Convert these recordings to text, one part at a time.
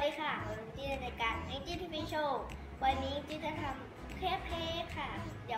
วัสดีค่ะวันนี้ในรายการ a n g i e TV Show วันนี้จีจะทำเคปเค้กค่ะ เดี๋ยว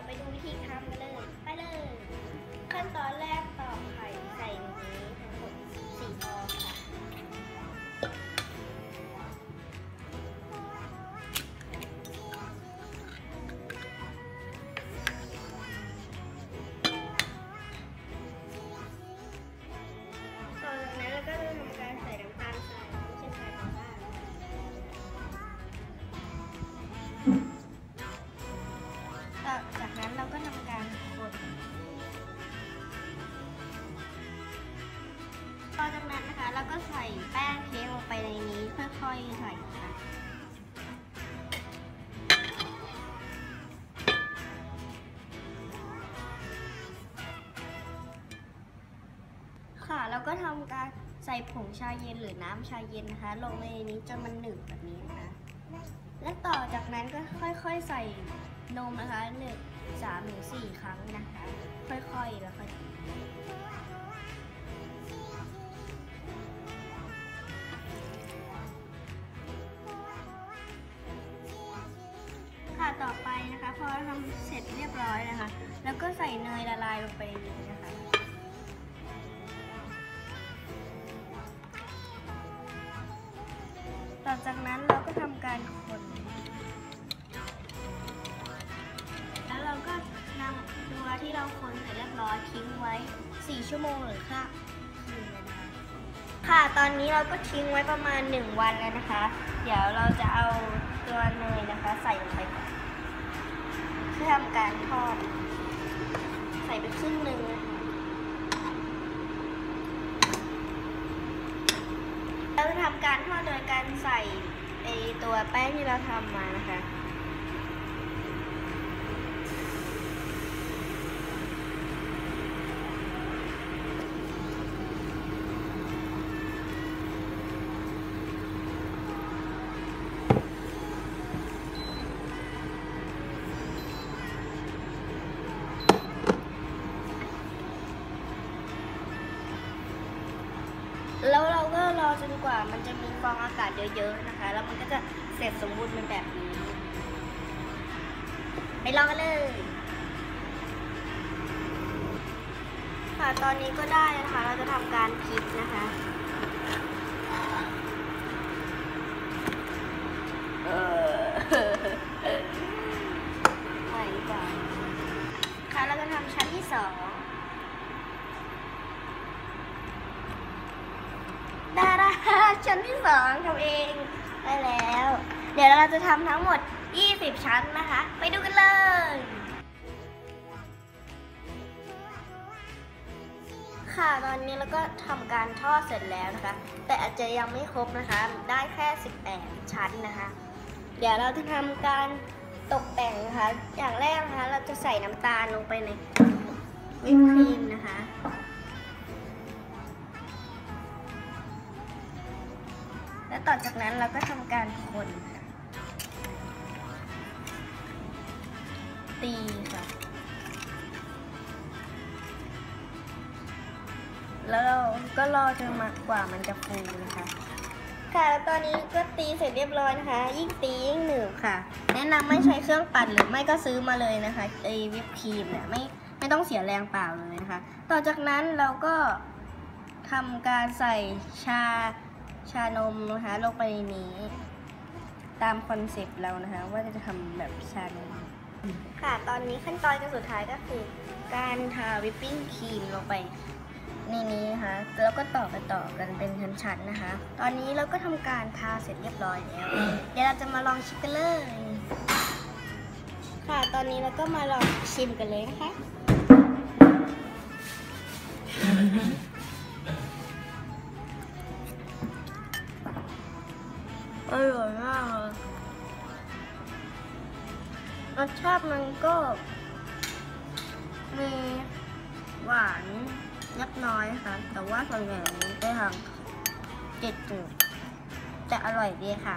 ค่อยๆใส่ค่ะค่ะแล้วก็ทำการใส่ผงชาเย็นหรือน้ำชาเย็นนะคะ ลงในนี้จนมันหนึบแบบนี้นะคะ และต่อจากนั้นก็ค่อยๆใส่นมนะคะหนึ่งสามถึงสี่ครั้งนะคะ ค่อยๆแล้วค่อย เสร็จเรียบร้อยนะคะ แล้วก็ใส่เนยละลายลงไปในนี้นะคะ ต่อจากนั้นเราก็ทำการคน แล้วเราก็นำตัวที่เราคนเสร็จเรียบร้อยทิ้งไว้ 4 ชั่วโมงหรือค่ะค่ะ ตอนนี้เราก็ทิ้งไว้ประมาณ 1 วันแล้วนะคะ เดี๋ยวเราจะเอาตัวเนยนะคะ ใส่ลงไปก่อนเพื่อทำการทอด ใส่ไปครึ่งหนึ่งนะคะเราจะทำการทอดโดยการใส่ไอตัวแป้งที่เราทำมานะคะ แล้วเราก็รอ จนกว่ามันจะมีฟองอากาศเยอะๆนะคะ แล้วมันก็จะเสร็จสมบูรณ์เป็นแบบนี้ ไปลองกันเลย ค่ะตอนนี้ก็ได้นะคะ เราจะทำการพลิกนะคะเออไม่ดีกว่าค่ะเราจะทำชั้นที่สอง ดารา ชั้นที่สองทำเองได้แล้ว เดี๋ยวเราจะทำทั้งหมด 20 ชั้นนะคะ ไปดูกันเลยค่ะตอนนี้เราก็ทำการทอดเสร็จแล้วนะคะ แต่อาจจะยังไม่ครบนะคะ ได้แค่ 18 ชั้นนะคะ เดี๋ยวเราจะทำการตกแต่งนะคะ อย่างแรกนะคะ เราจะใส่น้ำตาลลงไปในวิปครีมนะคะ แล้วต่อจากนั้นเราก็ทำการคนตีค่ะ แล้วเราก็รอจนมากกว่ามันจะฟูนะคะ ค่ะแล้วตอนนี้ก็ตีเสร็จเรียบร้อยนะคะ ยิ่งตียิ่งหนึบค่ะ แนะนำไม่ใช้เครื่องปั่นหรือไม่ก็ซื้อมาเลยนะคะไอวิปครีมเนี่ยไม่ไม่ต้องเสียแรงเปล่าเลยนะคะ ต่อจากนั้นเราก็ทำการใส่ชา ชานมนะคะลงไปในนี้ ตามคอนเซปต์เรานะคะ ว่าจะทำแบบชานม ค่ะตอนนี้ขั้นตอนกันสุดท้ายก็คือ การทาวิปปิ้งครีมลงไปในนี้นะคะแล้วก็ต่อไปต่อกันเป็นชั้นๆนะคะ ตอนนี้เราก็ทำการทาเสร็จเรียบร้อยแล้ว เดี๋ยวเราจะมาลองชิมกันเลย ค่ะตอนนี้เราก็มาลองชิมกันเลยนะคะ รสชาติมันก็ มีหวานเล็กน้อยค่ะ แต่ว่าส่วนใหญ่มันจะทางเจ็ดจุดแต่อร่อยดีค่ะ